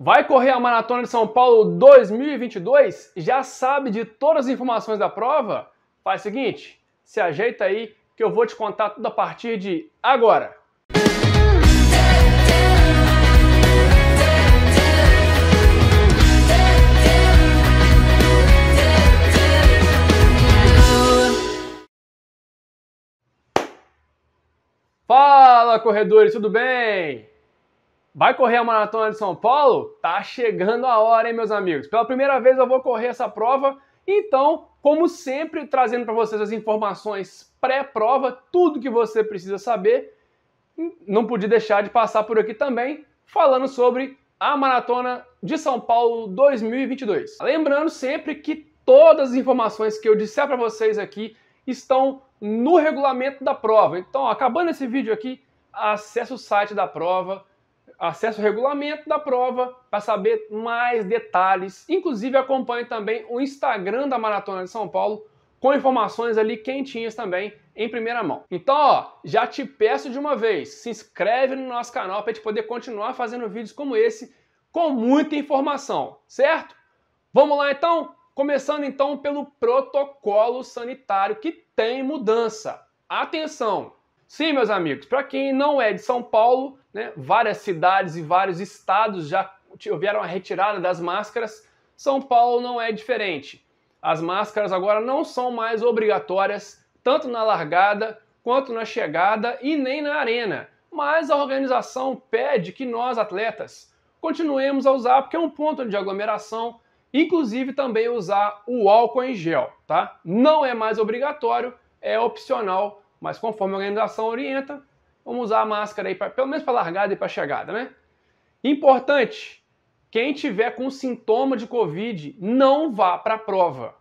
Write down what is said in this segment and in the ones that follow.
Vai correr a Maratona de São Paulo 2022? Já sabe de todas as informações da prova? Faz o seguinte, se ajeita aí que eu vou te contar tudo a partir de agora. Fala, corredores, tudo bem? Vai correr a Maratona de São Paulo? Tá chegando a hora, hein, meus amigos? Pela primeira vez eu vou correr essa prova, então, como sempre, trazendo para vocês as informações pré-prova, tudo que você precisa saber. Não podia deixar de passar por aqui também, falando sobre a Maratona de São Paulo 2022. Lembrando sempre que todas as informações que eu disser para vocês aqui estão no regulamento da prova. Então, acabando esse vídeo aqui, acesse o site da prova, acesse o regulamento da prova para saber mais detalhes. Inclusive, acompanhe também o Instagram da Maratona de São Paulo com informações ali quentinhas também em primeira mão. Então, ó, já te peço de uma vez, se inscreve no nosso canal para a gente poder continuar fazendo vídeos como esse com muita informação, certo? Vamos lá então? Começando então pelo protocolo sanitário que tem mudança. Atenção! Sim, meus amigos, para quem não é de São Paulo, né, várias cidades e vários estados já tiveram a retirada das máscaras. São Paulo não é diferente. As máscaras agora não são mais obrigatórias, tanto na largada quanto na chegada e nem na arena. Mas a organização pede que nós, atletas, continuemos a usar, porque é um ponto de aglomeração, inclusive também usar o álcool em gel, tá? Não é mais obrigatório, é opcional mas conforme a organização orienta, vamos usar a máscara aí, pra, pelo menos para largada e para chegada, né? Importante, quem tiver com sintoma de Covid, não vá para a prova.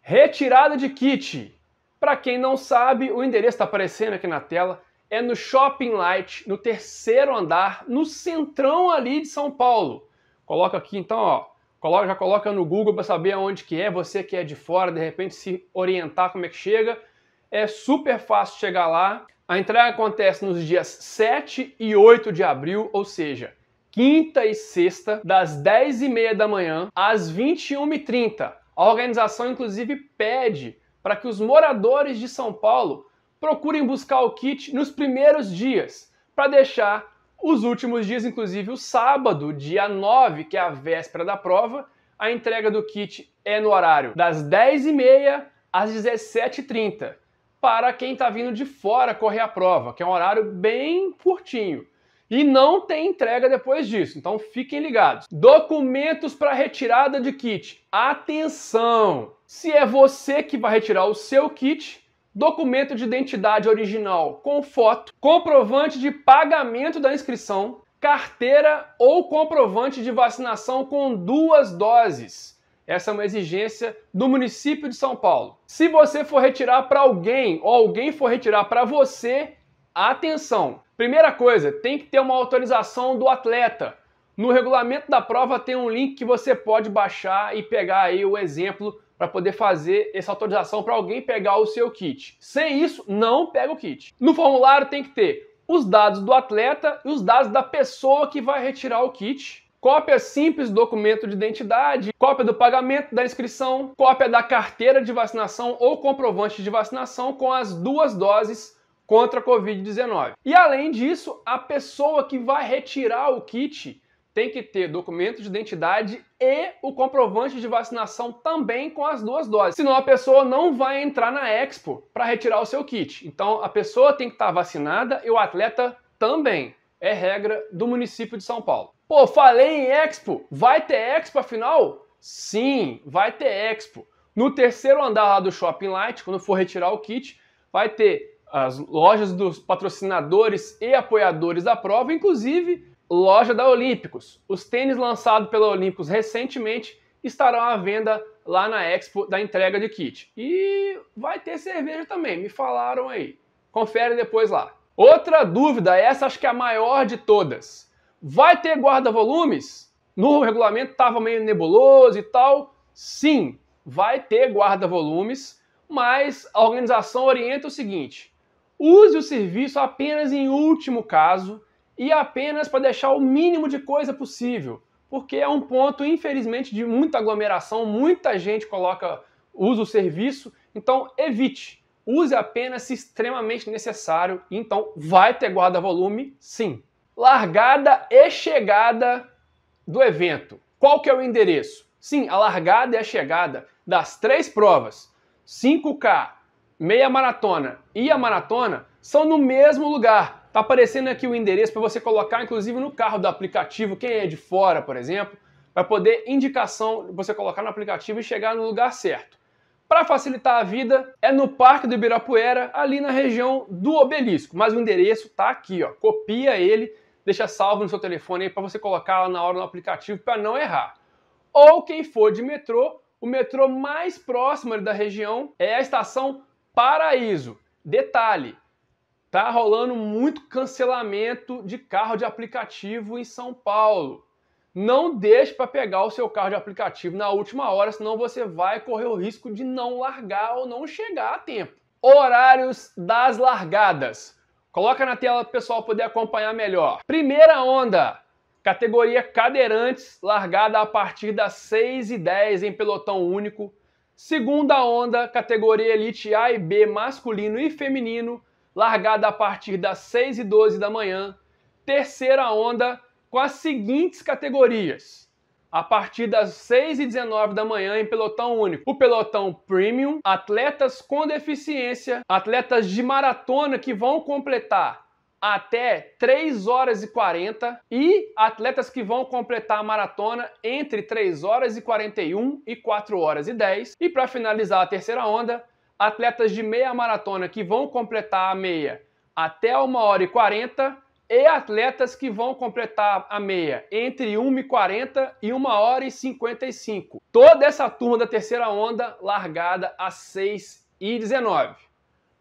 Retirada de kit. Para quem não sabe, o endereço está aparecendo aqui na tela. É no Shopping Light, no terceiro andar, no centrão ali de São Paulo. Coloca aqui então, ó. Coloca, já coloca no Google para saber aonde que é. Você que é de fora, de repente se orientar como é que chega. É super fácil chegar lá. A entrega acontece nos dias 7 e 8 de abril, ou seja, quinta e sexta, das 10h30 da manhã às 21h30. A organização, inclusive, pede para que os moradores de São Paulo procurem buscar o kit nos primeiros dias, para deixar os últimos dias, inclusive o sábado, dia 9, que é a véspera da prova, a entrega do kit é no horário das 10h30 às 17h30 para quem está vindo de fora correr a prova, que é um horário bem curtinho. E não tem entrega depois disso, então fiquem ligados. Documentos para retirada de kit. Atenção! Se é você que vai retirar o seu kit, documento de identidade original com foto, comprovante de pagamento da inscrição, carteira ou comprovante de vacinação com duas doses. Essa é uma exigência do município de São Paulo. Se você for retirar para alguém ou alguém for retirar para você, atenção. Primeira coisa, tem que ter uma autorização do atleta. No regulamento da prova tem um link que você pode baixar e pegar aí o exemplo para poder fazer essa autorização para alguém pegar o seu kit. Sem isso, não pega o kit. No formulário tem que ter os dados do atleta e os dados da pessoa que vai retirar o kit Cópia simples do documento de identidade, cópia do pagamento da inscrição, cópia da carteira de vacinação ou comprovante de vacinação com as duas doses contra a Covid-19. E além disso, a pessoa que vai retirar o kit tem que ter documento de identidade e o comprovante de vacinação também com as duas doses. Senão a pessoa não vai entrar na Expo para retirar o seu kit. Então a pessoa tem que estar vacinada e o atleta também. É regra do município de São Paulo. Pô, falei em Expo. Vai ter Expo afinal? Sim, vai ter Expo. No terceiro andar lá do Shopping Light, quando for retirar o kit, vai ter as lojas dos patrocinadores e apoiadores da prova, inclusive loja da Olímpicos. Os tênis lançados pela Olímpicos recentemente estarão à venda lá na Expo da entrega de kit. E vai ter cerveja também, me falaram aí. Confere depois lá. Outra dúvida, essa acho que é a maior de todas. Vai ter guarda-volumes? No regulamento estava meio nebuloso e tal. Sim, vai ter guarda-volumes, mas a organização orienta o seguinte: use o serviço apenas em último caso e apenas para deixar o mínimo de coisa possível. porque é um ponto, infelizmente, de muita aglomeração, muita gente coloca, usa o serviço, então evite. Use apenas se extremamente necessário, então vai ter guarda-volume, sim. Largada e chegada do evento. Qual que é o endereço? Sim, a largada e a chegada das três provas, 5K, meia maratona e a maratona, são no mesmo lugar. Tá aparecendo aqui o endereço para você colocar, inclusive no carro do aplicativo, quem é de fora, por exemplo, para poder indicação você colocar no aplicativo e chegar no lugar certo. Para facilitar a vida, é no Parque do Ibirapuera, ali na região do Obelisco. Mas o endereço tá aqui, ó. Copia ele, deixa salvo no seu telefone aí para você colocar lá na hora no aplicativo para não errar. Ou quem for de metrô, o metrô mais próximo da região é a estação Paraíso. Detalhe, tá rolando muito cancelamento de carro de aplicativo em São Paulo. Não deixe para pegar o seu carro de aplicativo na última hora, senão você vai correr o risco de não largar ou não chegar a tempo. Horários das largadas. Coloca na tela para o pessoal poder acompanhar melhor. Primeira onda, categoria cadeirantes, largada a partir das 6 e 10 em pelotão único. Segunda onda, categoria Elite A e B masculino e feminino, largada a partir das 6 e 12 da manhã. Terceira onda, com as seguintes categorias. A partir das 6 e 19 da manhã em pelotão único. O pelotão premium, atletas com deficiência, atletas de maratona que vão completar até 3 horas e 40 e atletas que vão completar a maratona entre 3 horas e 41 e 4 horas e 10. E para finalizar a terceira onda, atletas de meia maratona que vão completar a meia até 1 hora e 40 e atletas que vão completar a meia entre 1h40 e 1 hora e 55. Toda essa turma da terceira onda largada às 6h19.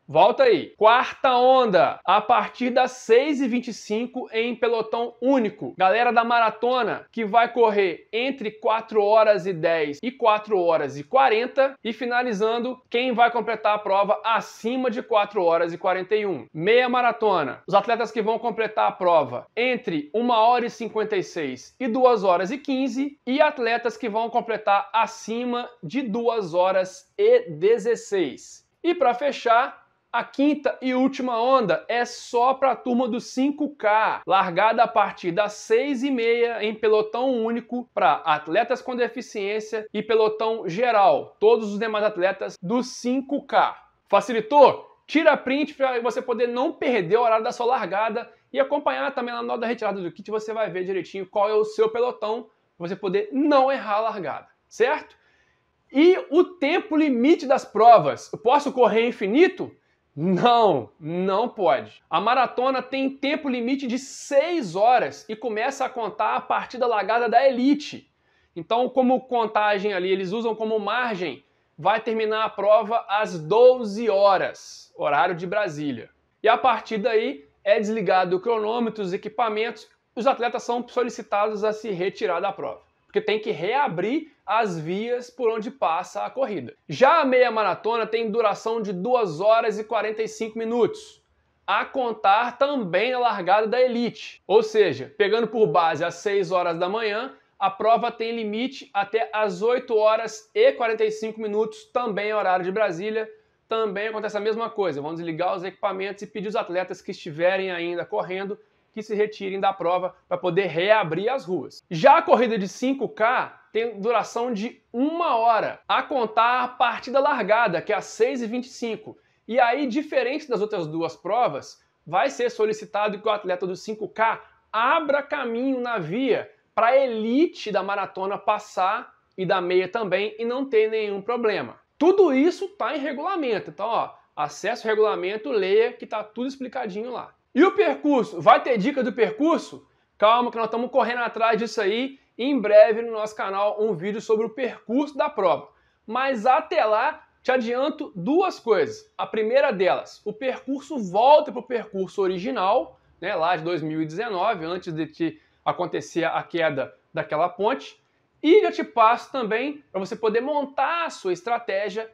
Volta aí. Quarta onda, a partir das 6h25 em pelotão único. Galera da maratona que vai correr entre 4 horas e 10 e 4 horas e 40 e finalizando quem vai completar a prova acima de 4 horas e 41. Meia maratona, os atletas que vão completar a prova entre 1 hora e 56 e 2 horas e 15 e atletas que vão completar acima de 2 horas e 16. E para fechar, a quinta e última onda é só para a turma do 5K, largada a partir das 6 e meia em pelotão único para atletas com deficiência e pelotão geral, todos os demais atletas do 5K. Facilitou? Tira print para você poder não perder o horário da sua largada e acompanhar também na nota da retirada do kit, você vai ver direitinho qual é o seu pelotão, para você poder não errar a largada, certo? E o tempo limite das provas, eu posso correr infinito? Não, não pode. A maratona tem tempo limite de 6 horas e começa a contar a partir da largada da elite. Então, como contagem ali, eles usam como margem, vai terminar a prova às 12 horas, horário de Brasília. E a partir daí é desligado o cronômetro, os equipamentos, os atletas são solicitados a se retirar da prova porque tem que reabrir as vias por onde passa a corrida. Já a meia maratona tem duração de 2 horas e 45 minutos, a contar também a largada da elite. Ou seja, pegando por base às 6 horas da manhã, a prova tem limite até às 8 horas e 45 minutos, também horário de Brasília. Também acontece a mesma coisa, vamos desligar os equipamentos e pedir os atletas que estiverem ainda correndo que se retirem da prova para poder reabrir as ruas. Já a corrida de 5K tem duração de uma hora, a contar a partir da largada, que é às 6h25. E aí, diferente das outras duas provas, vai ser solicitado que o atleta do 5K abra caminho na via para a elite da maratona passar e da meia também e não ter nenhum problema. Tudo isso está em regulamento. Então, ó, acesse o regulamento, leia que está tudo explicadinho lá. E o percurso? Vai ter dica do percurso? Calma que nós estamos correndo atrás disso aí. Em breve no nosso canal um vídeo sobre o percurso da prova. Mas até lá, te adianto duas coisas. A primeira delas, o percurso volta para o percurso original, né, lá de 2019, antes de te acontecer a queda daquela ponte. E já te passo também para você poder montar a sua estratégia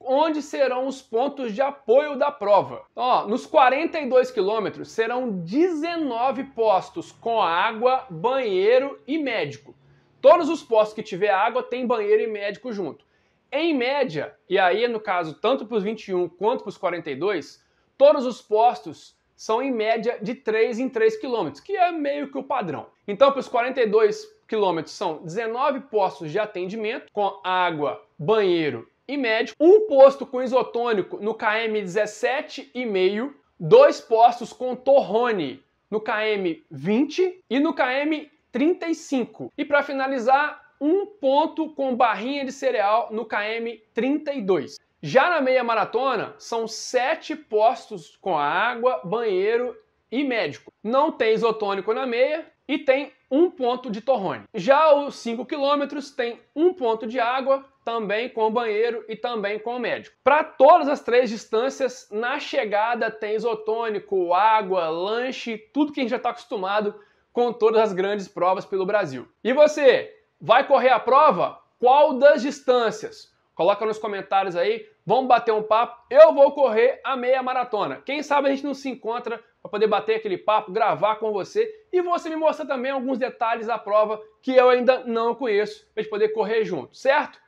onde serão os pontos de apoio da prova. Ó, nos 42 quilômetros serão 19 postos com água, banheiro e médico. Todos os postos que tiver água tem banheiro e médico junto. Em média, e aí no caso tanto para os 21 quanto para os 42, todos os postos são em média de 3 em 3 quilômetros, que é meio que o padrão. Então, para os 42 quilômetros são 19 postos de atendimento com água, banheiro e médico, um posto com isotônico no KM 17,5, dois postos com torrone no KM 20 e no KM 35. E para finalizar, um ponto com barrinha de cereal no KM 32. Já na meia maratona, são sete postos com água, banheiro e médico. Não tem isotônico na meia e tem um ponto de torrone. Já os 5 quilômetros tem um ponto de água, também com banheiro e também com médico. Para todas as três distâncias, na chegada tem isotônico, água, lanche, tudo que a gente já está acostumado com todas as grandes provas pelo Brasil. E você, vai correr a prova? Qual das distâncias? Coloca nos comentários aí, vamos bater um papo. Eu vou correr a meia maratona. Quem sabe a gente não se encontra para poder bater aquele papo, gravar com você e você me mostrar também alguns detalhes da prova que eu ainda não conheço para gente poder correr junto, certo?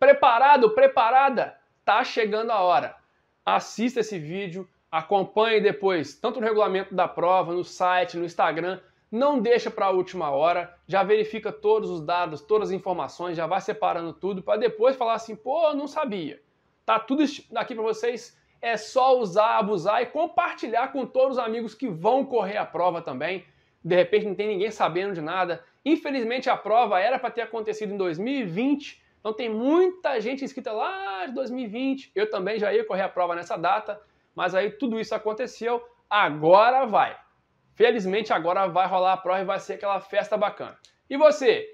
Preparado, preparada? Tá chegando a hora. Assista esse vídeo, acompanhe depois, tanto no regulamento da prova, no site, no Instagram. Não deixa para a última hora, já verifica todos os dados, todas as informações, já vai separando tudo para depois falar assim, pô, não sabia. Tá tudo aqui para vocês, é só usar, abusar e compartilhar com todos os amigos que vão correr a prova também. De repente não tem ninguém sabendo de nada. Infelizmente a prova era para ter acontecido em 2020, então tem muita gente inscrita lá de 2020. Eu também já ia correr a prova nessa data, mas aí tudo isso aconteceu. Agora vai. Felizmente agora vai rolar a prova e vai ser aquela festa bacana. E você?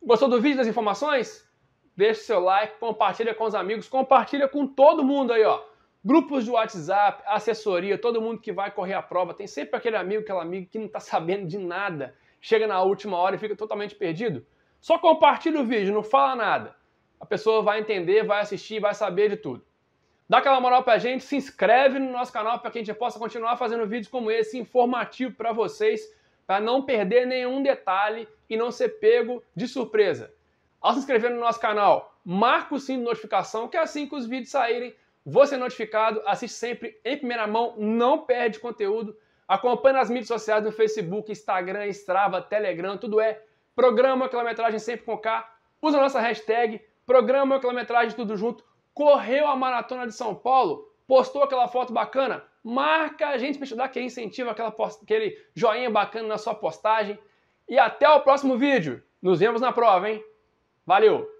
Gostou do vídeo das informações? Deixe seu like, compartilha com os amigos, compartilha com todo mundo aí, ó. Grupos de WhatsApp, assessoria, todo mundo que vai correr a prova, tem sempre aquele amigo, aquela amiga que não está sabendo de nada, chega na última hora e fica totalmente perdido. Só compartilha o vídeo, não fala nada a pessoa vai entender, vai assistir, vai saber de tudo. Dá aquela moral pra gente, se inscreve no nosso canal para que a gente possa continuar fazendo vídeos como esse, informativo para vocês, para não perder nenhum detalhe e não ser pego de surpresa. Ao se inscrever no nosso canal, marca o sininho de notificação, que é assim que os vídeos saírem, você é notificado, assiste sempre em primeira mão, não perde conteúdo. Acompanhe nas mídias sociais no Facebook, Instagram, Strava, Telegram, tudo é programa quilometragem sempre com K. Usa a nossa hashtag programa quilometragem tudo junto, correu a maratona de São Paulo, postou aquela foto bacana, marca a gente para ajudar quem incentiva aquela aquele joinha bacana na sua postagem. E até o próximo vídeo. Nos vemos na prova, hein? Valeu!